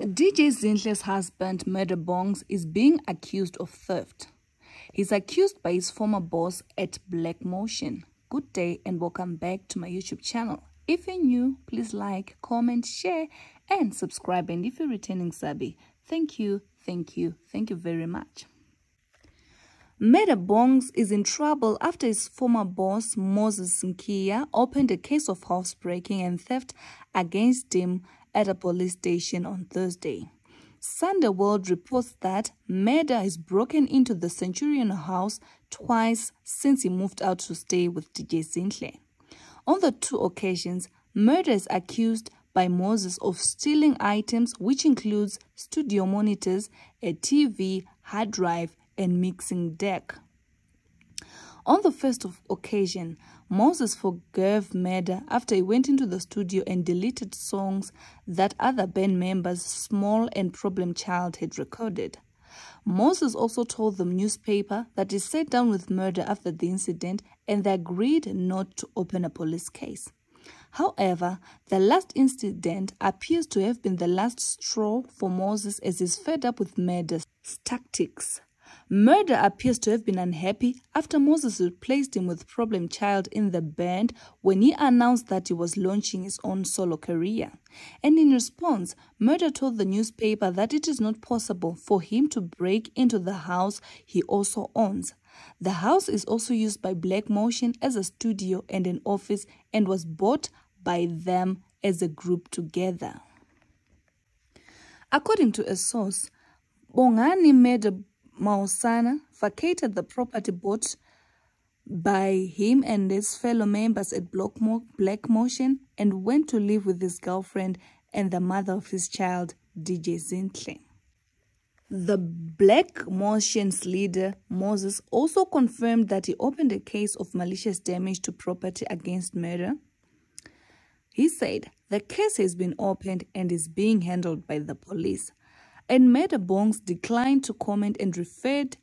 DJ Zinhle's husband, Murdah Bongz, is being accused of theft. He's accused by his former boss at Black Motion. Good day and welcome back to my YouTube channel. If you're new, please like, comment, share, and subscribe. And if you're returning Sabi, thank you, thank you, thank you very much. Murdah Bongz is in trouble after his former boss, Moses Nkia, opened a case of housebreaking and theft against him at a police station on Thursday. Sunday World reports that Murdah has broken into the Centurion house twice since he moved out to stay with DJ Zinhle. On the two occasions, Murdah is accused by Moses of stealing items which includes studio monitors, a TV, hard drive, and mixing deck. On the first occasion, Moses forgave Murdah after he went into the studio and deleted songs that other band members, Smol and Problem Child, had recorded. Moses also told the newspaper that he sat down with Murdah after the incident and they agreed not to open a police case. However, the last incident appears to have been the last straw for Moses as he's fed up with Murdah's tactics. Murdah appears to have been unhappy after Moses replaced him with Problem Child in the band when he announced that he was launching his own solo career. And in response, Murdah told the newspaper that it is not possible for him to break into the house he also owns. The house is also used by Black Motion as a studio and an office and was bought by them as a group together. According to a source, Bongani made a Mohosana vacated the property bought by him and his fellow members at Black Motion and went to live with his girlfriend and the mother of his child, DJ Zinhle. The Black Motion's leader, Moses, also confirmed that he opened a case of malicious damage to property against Murdah. He said the case has been opened and is being handled by the police and Murdah Bongz declined to comment and referred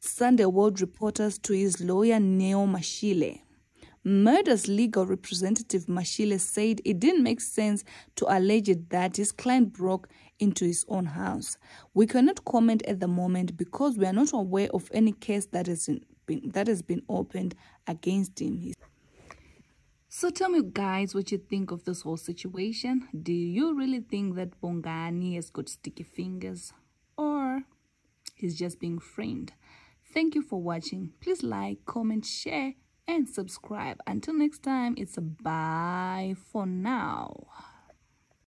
Sunday World reporters to his lawyer Neo Mashile. Murdah's legal representative Mashile said it didn't make sense to allege that his client broke into his own house. We cannot comment at the moment because we are not aware of any case that has been, that has been opened against him. So tell me guys what you think of this whole situation. Do you really think that Bongani has got sticky fingers or he's just being framed? Thank you for watching. Please like, comment, share and subscribe. Until next time, it's a bye for now.